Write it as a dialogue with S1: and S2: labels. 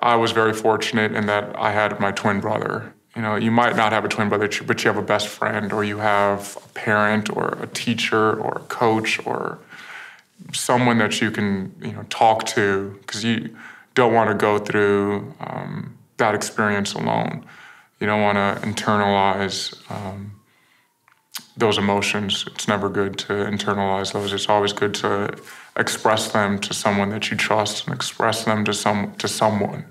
S1: I was very fortunate in that I had my twin brother. You know, you might not have a twin brother, but you have a best friend, or you have a parent, or a teacher, or a coach, or someone that you can, you know, talk to because you don't want to go through um, that experience alone. You don't want to internalize um, those emotions. It's never good to internalize those. It's always good to express them to someone that you trust and express them to some to someone